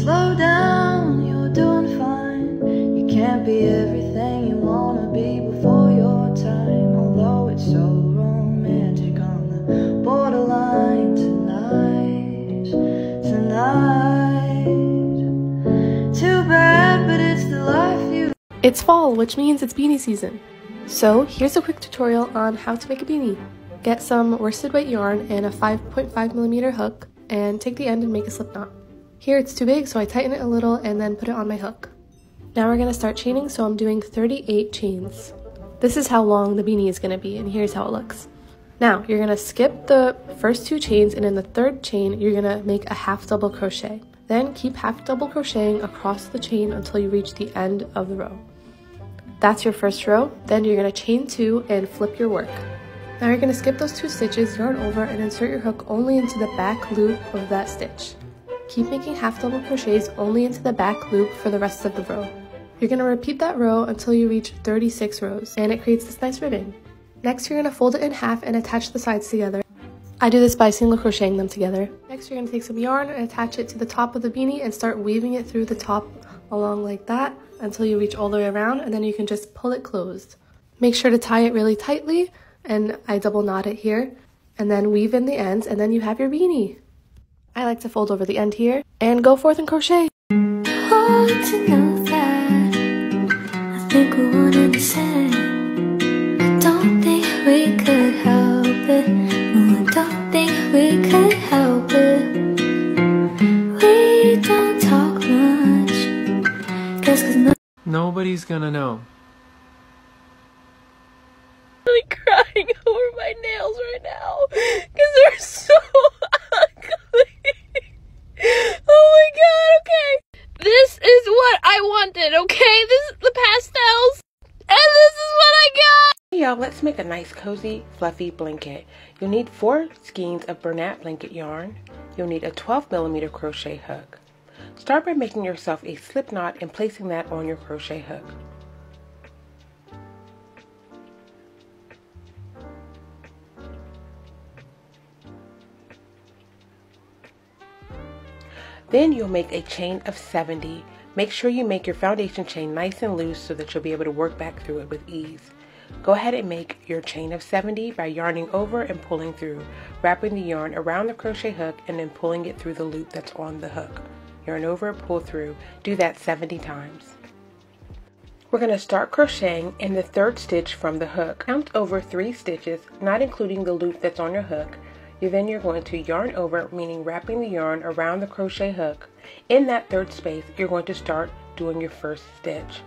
Slow down, you're doing fine. You can't be everything you wanna be before your time. Although it's so romantic on the borderline tonight, tonight. Too bad, but it's the life you. It's fall, which means it's beanie season. So here's a quick tutorial on how to make a beanie. Get some worsted weight yarn and a 5.5 millimeter hook and take the end and make a slip knot. Here it's too big so I tighten it a little and then put it on my hook. Now we're to start chaining so I'm doing 38 chains. This is how long the beanie is to be and here's how it looks. Now you're to skip the first two chains and in the third chain you're to make a half double crochet. Then keep half double crocheting across the chain until you reach the end of the row. That's your first row, then you're to chain two and flip your work. Now you're to skip those two stitches, yarn over, and insert your hook only into the back loop of that stitch. Keep making half double crochets only into the back loop for the rest of the row. You're going to repeat that row until you reach 36 rows, and it creates this nice ribbon. Next, you're going to fold it in half and attach the sides together. I do this by single crocheting them together. Next, you're going to take some yarn and attach it to the top of the beanie and start weaving it through the top along like that until you reach all the way around, and then you can just pull it closed. Make sure to tie it really tightly and I double knot it here and then weave in the ends and then you have your beanie. I like to fold over the end here and go forth and crochet. to know that I think we wanted to say I don't think we could help it No, I don't think we could help it We don't talk much Guess cause no Nobody's gonna know. really crying over my nails right now because they're so ugly. Oh my god, okay. This is what I wanted, okay? This is the pastels, and this is what I got. Hey y'all, let's make a nice cozy fluffy blanket. You'll need four skeins of Bernat blanket yarn. You'll need a 12 millimeter crochet hook. Start by making yourself a slip knot and placing that on your crochet hook. Then you'll make a chain of 70. Make sure you make your foundation chain nice and loose so that you'll be able to work back through it with ease. Go ahead and make your chain of 70 by yarning over and pulling through, wrapping the yarn around the crochet hook and then pulling it through the loop that's on the hook. Yarn over, pull through. Do that 70 times. We're going to start crocheting in the third stitch from the hook. Count over three stitches, not including the loop that's on your hook, you then you're going to yarn over, meaning wrapping the yarn around the crochet hook. In that third space, you're going to start doing your first stitch.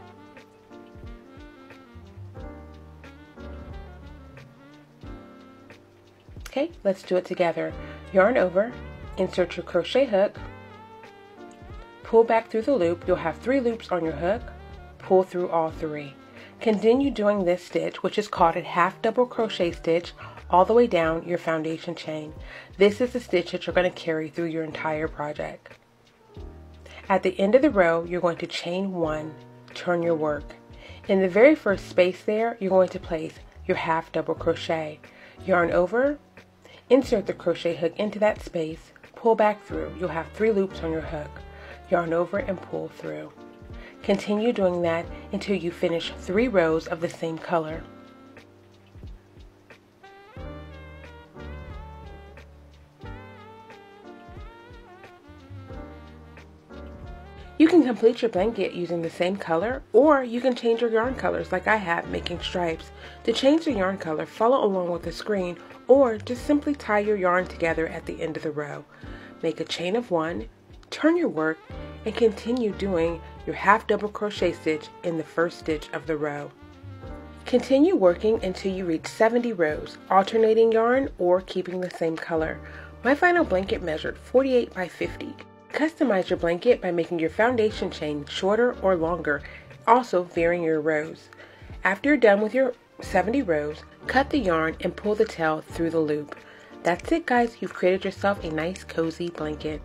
Okay, let's do it together. Yarn over, insert your crochet hook, pull back through the loop. You'll have three loops on your hook. Pull through all three. Continue doing this stitch, which is called a half double crochet stitch, all the way down your foundation chain. This is the stitch that you're going to carry through your entire project. At the end of the row, you're going to chain one, turn your work. In the very first space there, you're going to place your half double crochet. Yarn over, insert the crochet hook into that space, pull back through. You'll have three loops on your hook. Yarn over and pull through. Continue doing that until you finish three rows of the same color. You can complete your blanket using the same color or you can change your yarn colors like I have making stripes. To change the yarn color, follow along with the screen or just simply tie your yarn together at the end of the row. Make a chain of one, turn your work, and continue doing your half double crochet stitch in the first stitch of the row. Continue working until you reach 70 rows, alternating yarn or keeping the same color. My final blanket measured 48 by 50. Customize your blanket by making your foundation chain shorter or longer, also varying your rows. After you're done with your 70 rows, cut the yarn and pull the tail through the loop. That's it guys, you've created yourself a nice cozy blanket.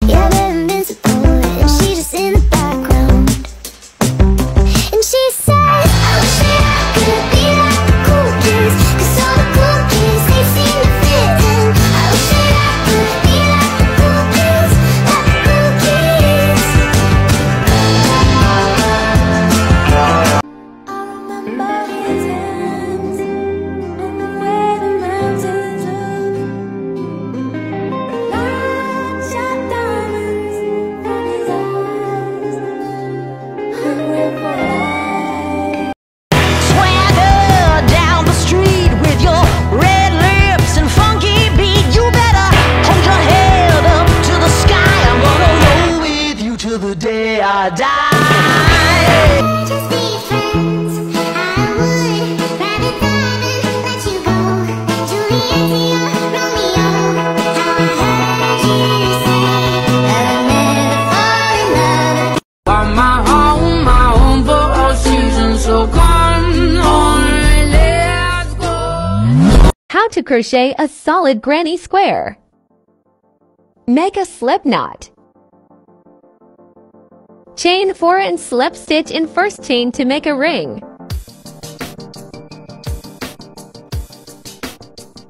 Yeah, How to crochet a solid granny square. Make a slip knot. Chain 4 and slip stitch in first chain to make a ring.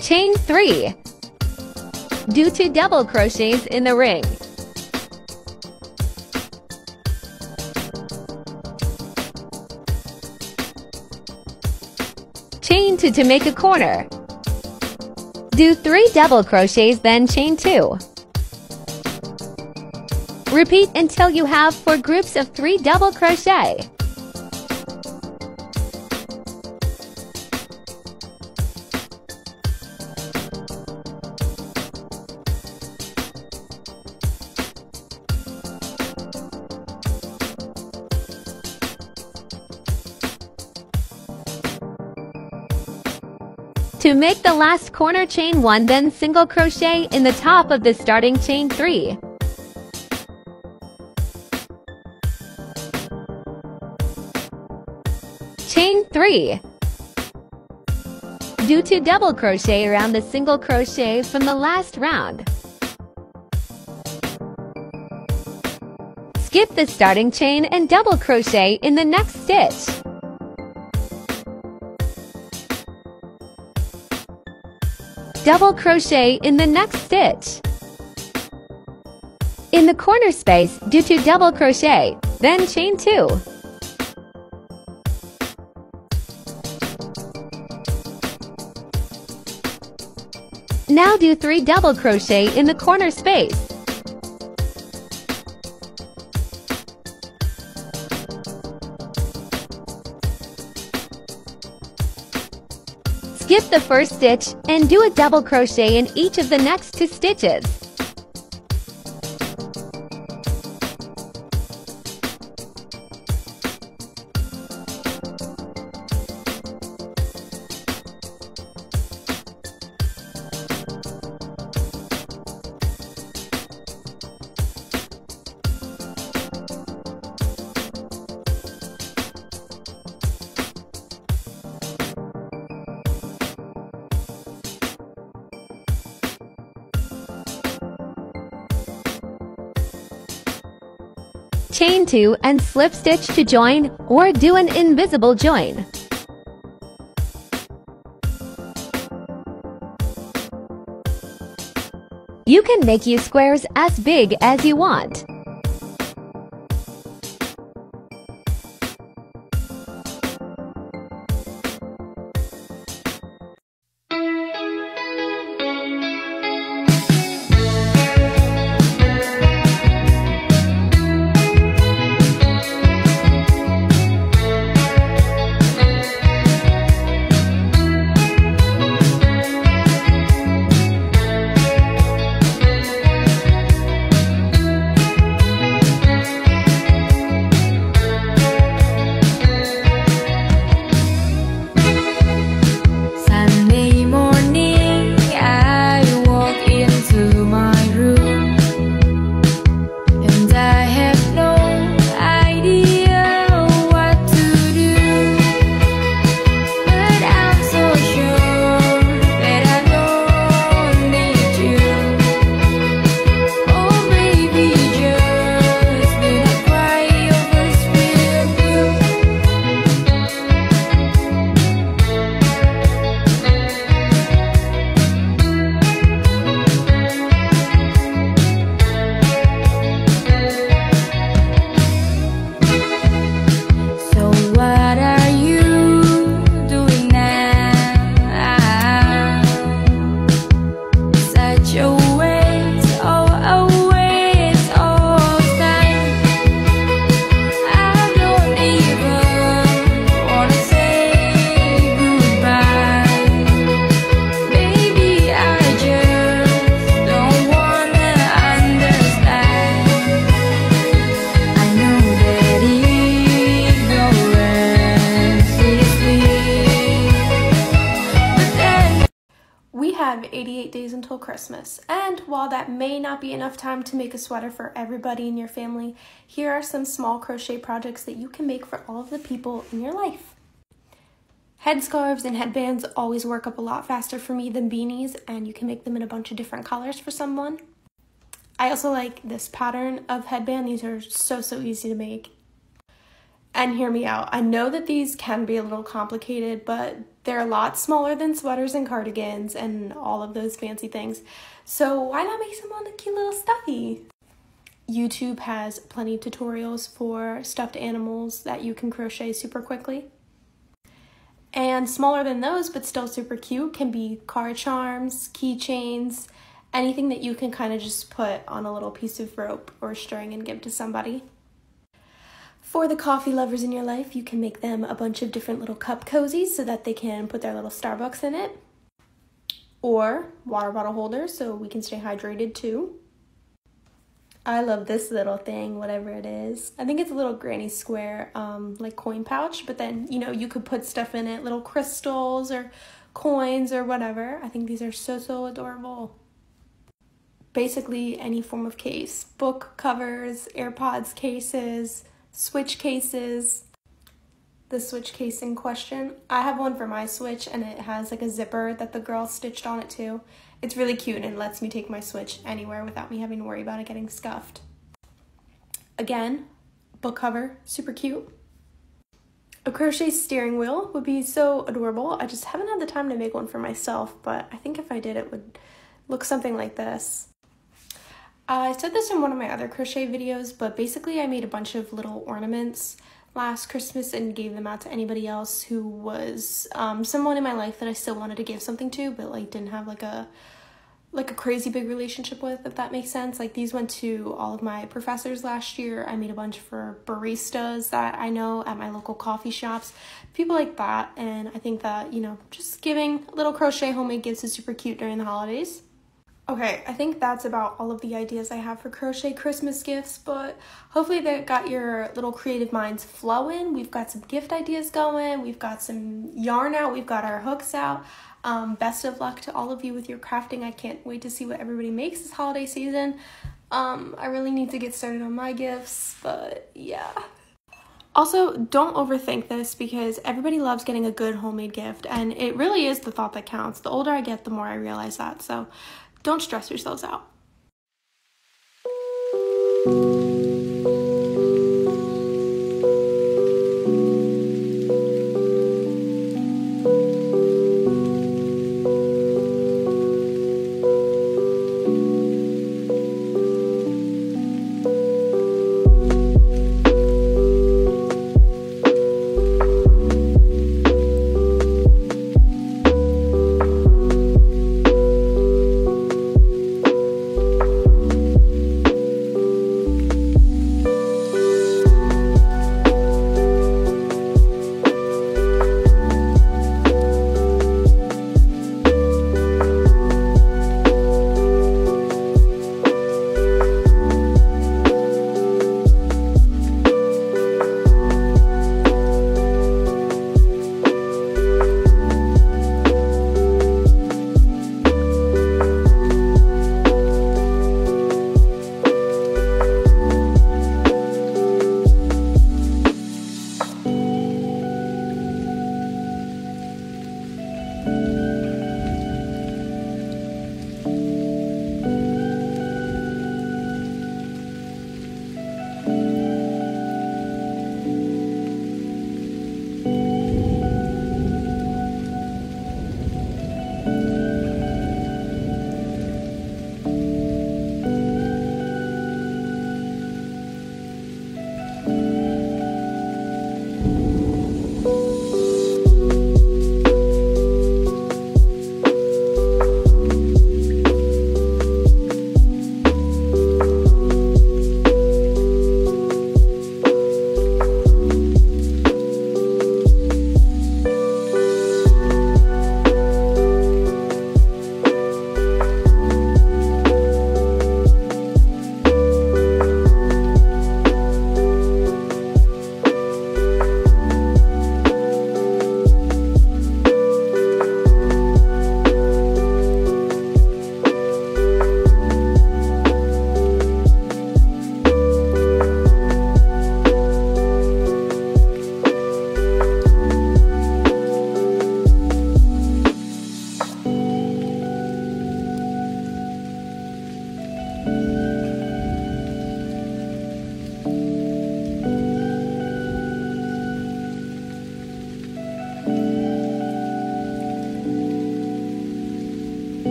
Chain 3. Do 2 double crochets in the ring. Chain 2 to make a corner. Do 3 double crochets then chain 2. Repeat until you have 4 groups of 3 double crochet. To make the last corner chain 1 then single crochet in the top of the starting chain 3. Chain 3. Do 2 double crochet around the single crochet from the last round. Skip the starting chain and double crochet in the next stitch. Double crochet in the next stitch. In the corner space, do 2 double crochet, then chain 2. Now do 3 double crochet in the corner space. Skip the first stitch and do a double crochet in each of the next two stitches. Chain 2 and slip stitch to join or do an invisible join. You can make you squares as big as you want. That may not be enough time to make a sweater for everybody in your family, here are some small crochet projects that you can make for all of the people in your life. Headscarves and headbands always work up a lot faster for me than beanies, and you can make them in a bunch of different colors for someone. I also like this pattern of headband. These are so, so easy to make. And hear me out. I know that these can be a little complicated, but they're a lot smaller than sweaters and cardigans and all of those fancy things. So why not make some on a cute little stuffy? YouTube has plenty of tutorials for stuffed animals that you can crochet super quickly. And smaller than those, but still super cute, can be car charms, keychains, anything that you can kind of just put on a little piece of rope or string and give to somebody. For the coffee lovers in your life, you can make them a bunch of different little cup cozies so that they can put their little Starbucks in it. Or water bottle holders so we can stay hydrated too. I love this little thing, whatever it is. I think it's a little granny square, um, like coin pouch, but then, you know, you could put stuff in it, little crystals or coins or whatever. I think these are so, so adorable. Basically, any form of case book covers, AirPods cases, switch cases. The switch case in question, I have one for my switch and it has like a zipper that the girl stitched on it too. It's really cute and it lets me take my switch anywhere without me having to worry about it getting scuffed. Again, book cover, super cute. A crochet steering wheel would be so adorable. I just haven't had the time to make one for myself, but I think if I did, it would look something like this. I said this in one of my other crochet videos, but basically I made a bunch of little ornaments last Christmas and gave them out to anybody else who was um, someone in my life that I still wanted to give something to, but like didn't have like a like a crazy big relationship with, if that makes sense. Like these went to all of my professors last year. I made a bunch for baristas that I know at my local coffee shops, people like that. And I think that, you know, just giving little crochet homemade gifts is super cute during the holidays. Okay, I think that's about all of the ideas I have for crochet Christmas gifts, but hopefully that got your little creative minds flowing. We've got some gift ideas going, we've got some yarn out, we've got our hooks out. Um, best of luck to all of you with your crafting. I can't wait to see what everybody makes this holiday season. Um, I really need to get started on my gifts, but yeah. Also, don't overthink this because everybody loves getting a good homemade gift, and it really is the thought that counts. The older I get, the more I realize that. So don't stress yourselves out.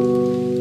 Música